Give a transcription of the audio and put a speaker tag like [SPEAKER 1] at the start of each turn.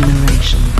[SPEAKER 1] generation.